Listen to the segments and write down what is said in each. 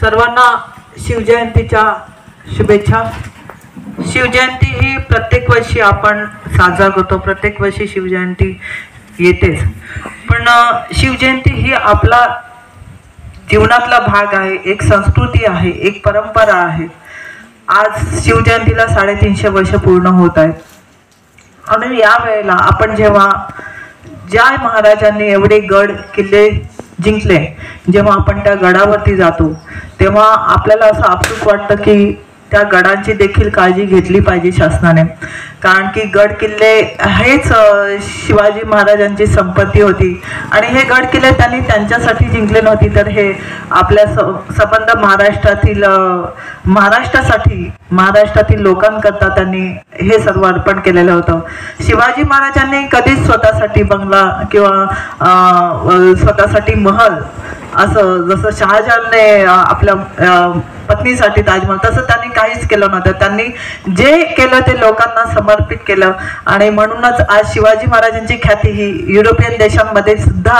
सर्वांना शिवजयंतीच्या शुभेच्छा. शिवजयंती ही प्रत्येक वर्षी आपण साजरा करतो. प्रत्येक वर्षी शिवजयंती येतेच. पण शिवजयंती ही आपला जीवनातला भाग आहे. एक संस्कृती आहे. एक परंपरा आहे. आज शिवजयंतीला साडेतीनशे वर्ष पूर्ण होत आहेत. आणि या वेळेला आपण जेव्हा ज्या महाराजांनी एवढे गड किल्ले जिंकले. जेव्हा आपण त्या गडावरती जातो तेव्हा आपल्याला असं आपसूक वाटतं की त्या गडांची देखील काळजी घेतली पाहिजे शासनाने. कारण की गड किल्ले हेच शिवाजी महाराजांची संपत्ती होती. आणि हे गड किल्ले त्यांनी त्यांच्यासाठी जिंकले नव्हती. तर हे आपल्या संबंध महाराष्ट्रातील महाराष्ट्रासाठी महाराष्ट्रातील लोकांकरता त्यांनी हे सर्व अर्पण केलेलं होतं. शिवाजी महाराजांनी कधीच स्वतःसाठी बंगला किंवा अं, स्वतःसाठी महल असं जसं शहाजहानने आपल्या अं, पत्नीसाठी ताजमहल. तसं त्यांनी काहीच केलं नव्हतं. त्यांनी जे केलं ते लोकांना समर्पित केलं. आणि म्हणूनच आज शिवाजी महाराजांची ख्याती ही युरोपियन देशांमध्ये सुद्धा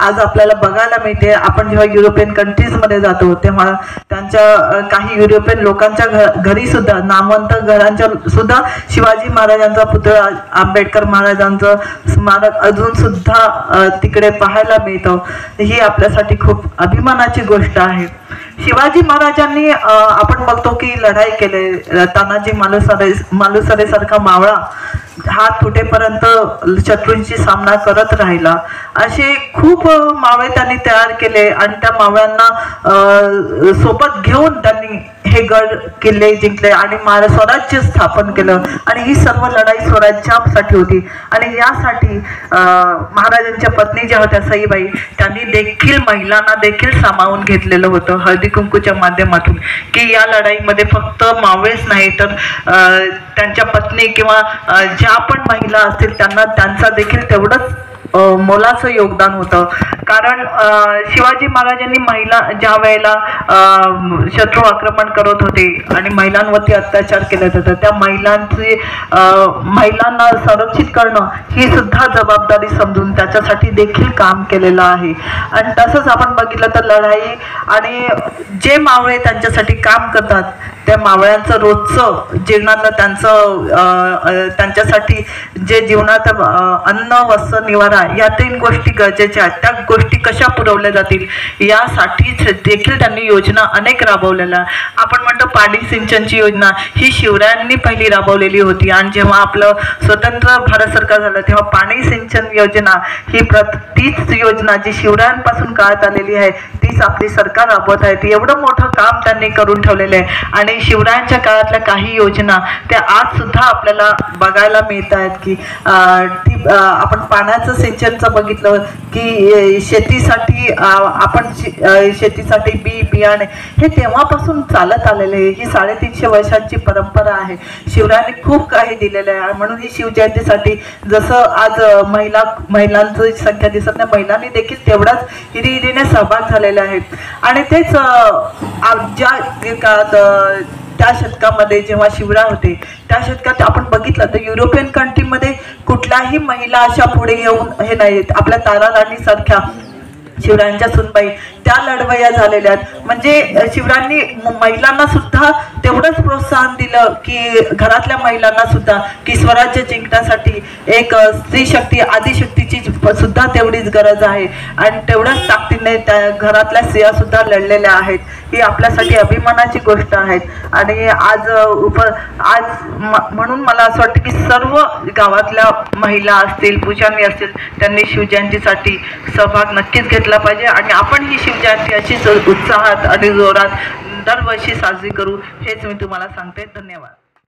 आज आपल्याला बघायला मिळते. आपण जेव्हा युरोपियन कंट्रीजमध्ये जातो तेव्हा त्यांच्या काही युरोपियन लोकांच्या घ- घरी सुद्धा नामवंत घरांच्या सुद्धा शिवाजी महाराजांचा पुतळा आंबेडकर महाराजांचं स्मारक अजून सुद्धा तिकडे पाहायला मिळतं. ही आपल्यासाठी खूप अभिमानाची गोष्ट आहे. शिवाजी महाराजांनी आपण बघतो की लढाई केले. तानाजी मालुसरे मालुसरे सारखा मावळा हात तुटेपर्यंत शत्रूंशी सामना करत राहिला. असे खूप मावळे त्यांनी तयार केले आणि त्या मावळ्यांना सोबत घेऊन त्यांनी हे गड किल्ले जिंकले आणि महाराज स्वराज्य स्थापन केलं. आणि ही सर्व लढाई स्वराज्यासाठी होती. आणि यासाठी अं, महाराजांच्या पत्नी ज्या होत्या सईबाई त्यांनी देखील महिलांना देखील सामावून घेतलेलं होतं हळदी कुंकूच्या माध्यमातून. की या लढाईमध्ये फक्त मावळेच नाही तर अं, त्यांच्या पत्नी किंवा ज्या पण महिला असतील त्यांना त्यांचा देखील तेवढंच मोलाचं योगदान होतं. कारण शिवाजी महाराजांनी महिला ज्या वेळेला शत्रू आक्रमण करत होते आणि महिलांवरती अत्याचार केले जातात त्या महिलांचे महिलांना संरक्षित करणं ही सुद्धा जबाबदारी समजून त्याच्यासाठी देखील काम केलेलं आहे. आणि तसंच आपण बघितलं तर लढाई आणि जे मावळे त्यांच्यासाठी काम करतात त्या मावळ्यांचं रोजचं जीवनातलं त्यांचं त्यांच्यासाठी जे जीवनात अन्न वस्त्र निवारा या तीन गोष्टी गरजेच्या आहेत. त्या गोष्टी कशा पुरवल्या जातील? यासाठीच देखील त्यांनी योजना अनेक राबवलेल्या. आपण म्हणतो पाणी सिंचनची योजना ही शिवरायांनी पहिली राबवलेली होती. आणि जेव्हा आपलं स्वतंत्र भारत सरकार झालं तेव्हा पाणी सिंचन योजना ही प्रत तीच योजना जी शिवरायांपासून काळात आलेली आहे तीच आपली सरकार राबवत आहे. ती एवढं मोठं काम त्यांनी करून ठेवलेलं आहे. आणि शिवरायांच्या काळातल्या काही योजना त्या आज सुद्धा आपल्याला बघायला मिळत आहेत की ती आपण पाण्याचं सिंचनचं बघितलं की शेतीसाठी आपण शेतीसाठी बी बियाणे हे तेव्हापासून चालत आलेले आहे. ही साडेतीनशे वर्षांची परंपरा आहे. शिवरायांनी खूप काही दिलेलं आहे. म्हणून ही शिवजयंतीसाठी जसं आज महिला महिलांची संख्या दिसत नाही महिलांनी देखील तेवढाच हिरिहिरीने सहभाग झालेले आहेत आणि तेच ज्या काळात त्या शतकामध्ये जेव्हा शिवराय होते त्या शतकात आपण बघितलं तर युरोपियन कंट्रीमध्ये कुठल्याही महिला अशा पुढे येऊन हे नाहीत आपल्या तारा राणी सारख्या शिवरायांच्या सुनबाई त्या लढवया झालेल्या आहेत म्हणजे शिवरायांनी महिलांना सुद्धा तेवढंच प्रोत्साहन दिलं की घरातल्या महिलांना सुद्धा की स्वराज्य जिंकण्यासाठी एक स्त्री शक्ती आदिशक्तीची सुद्धा तेवढीच गरज आहे. आणि तेवढ्याच ताकदीने त्या घरातल्या स्त्रिया सुद्धा लढलेल्या आहेत. ही आपल्यासाठी अभिमानाची गोष्ट आहे. आणि आज उप आज म्हणून मला असं वाटतं की सर्व गावातल्या महिला असतील पूजारी असतील त्यांनी शिवजयंतीसाठी सहभाग नक्कीच घेतला पाहिजे. आणि आपण ही शिव शिवजयंती अशीच उत्साहात आणि जोरात दरवर्षी साजरी करू हेच मी तुम्हाला सांगते. धन्यवाद.